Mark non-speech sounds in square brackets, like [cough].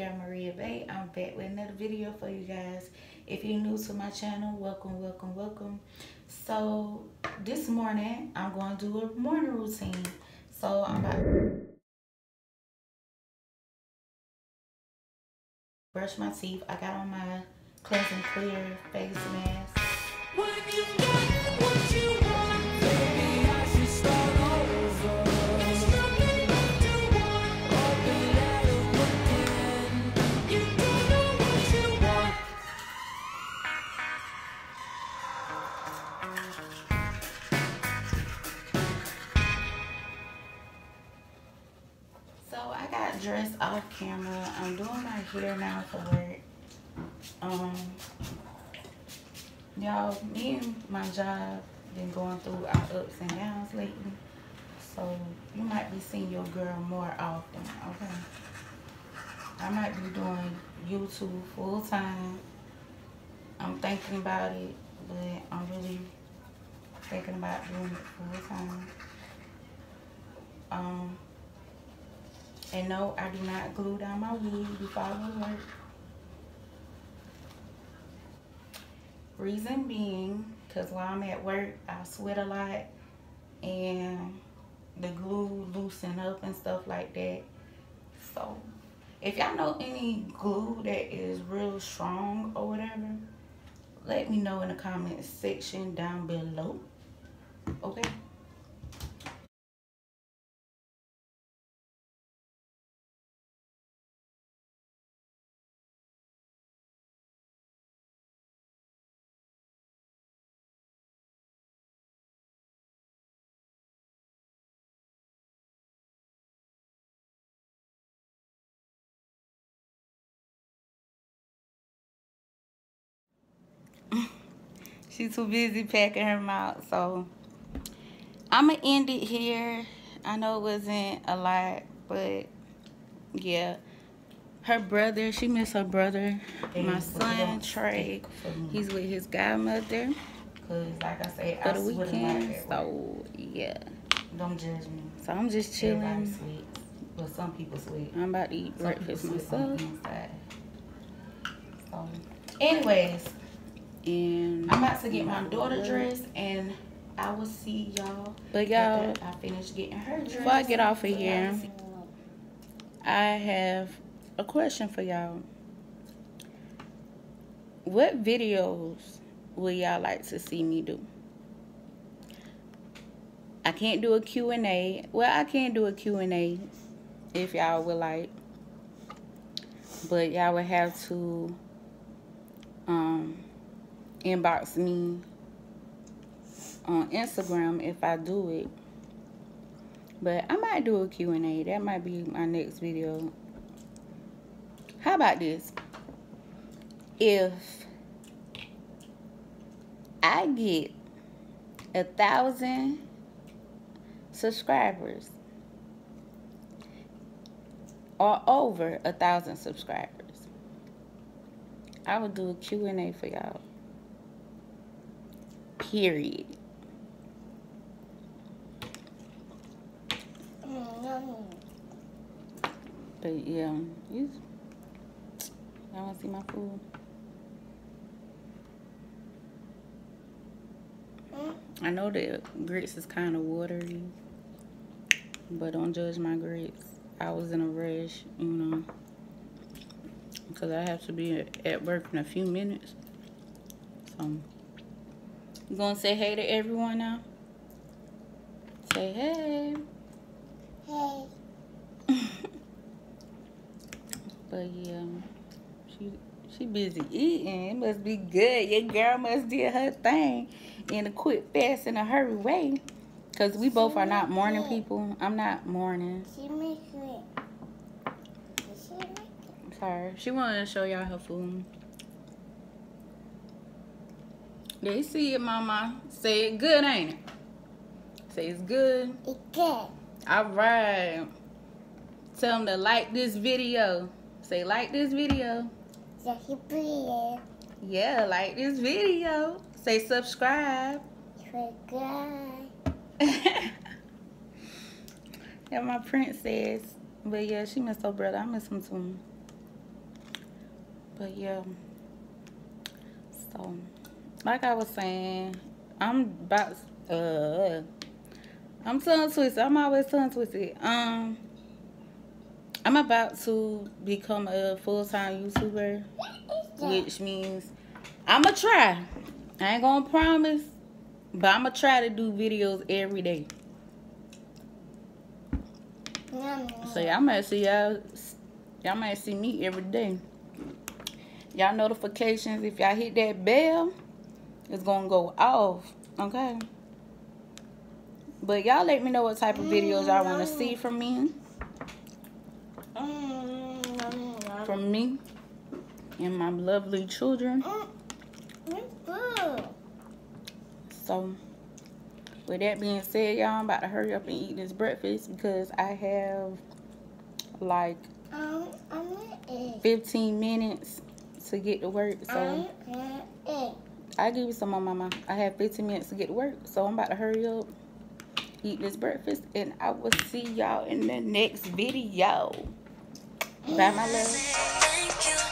girl Maria Bae. I'm back with another video for you guys. If you're new to my channel, welcome, welcome, welcome. So this morning, I'm going to do a morning routine. So I'm about to brush my teeth. I got on my cleansing clear face mask. Dressed off camera. I'm doing my hair now for work. Um, y'all, me and my job been going through our ups and downs lately. So you might be seeing your girl more often, okay? I might be doing YouTube full time. I'm thinking about it, but I'm really thinking about doing it full time. Um, and no, I do not glue down my wig before I go work. Reason being, because while I'm at work, I sweat a lot and the glue loosen up and stuff like that. So, if y'all know any glue that is real strong or whatever, let me know in the comment section down below. Okay? She's too busy packing her mouth, so I'm gonna end it here. I know it wasn't a lot, but yeah. Her brother, she missed her brother. My son Trey, he's with his godmother. Cause like I said, for I the weekend. So yeah. Don't judge me. So I'm just chilling. sweats. Well, some people sweat. I'm about to eat Some breakfast myself. So, anyways, And I'm about to get my daughter dressed, and I will see y'all. But y'all, I finish getting her dressed. before I get off of here, I have a question for y'all. What videos would y'all like to see me do? I can't do a Q&A. Well, I can do a Q&A if y'all would like. But y'all would have to um, inbox me on Instagram if I do it. But I might do a Q&A. That might be my next video. How about this? If I get a thousand subscribers or over a thousand subscribers, I will do a Q&A for y'all. Period. But yeah, you y'all wanna see my food? I know the grits is kind of watery, but don't judge my grits. I was in a rush, you know, because I have to be at work in a few minutes. So, you gonna say hey to everyone now? Say hey. Hey. [laughs] But yeah, she she busy eating. It must be good. Your girl must did her thing in a quick, fast, in a hurry way. Cause we both are not morning people. I'm not morning. She makes it. She makes it. Sorry. She wanted to show y'all her food. They see it, mama. Say it good, ain't it? Say it's good. It's good. All right. Tell them to like this video. Say like this video. So she pretty. Yeah, like this video. Say subscribe. Good. [laughs] yeah, my princess. But yeah, she missed her brother. I miss him too. But yeah. So, like I was saying, I'm about uh I'm tongue twisted. I'm always tongue twisted. Um I'm about to become a full time YouTuber, which means I'ma try. I ain't gonna promise, but I'ma try to do videos every day. So y'all might see y'all y'all might see me every day. Y'all notifications, if y'all hit that bell, it's gonna go off. Okay. But y'all let me know what type of videos y'all wanna see from me. From me and my lovely children. So with that being said, y'all, I'm about to hurry up and eat this breakfast because I have like 15 minutes to get to work. So I give you some more, mama. I have 15 minutes to get to work. So I'm about to hurry up, eat this breakfast, and I will see y'all in the next video. Bye, my love.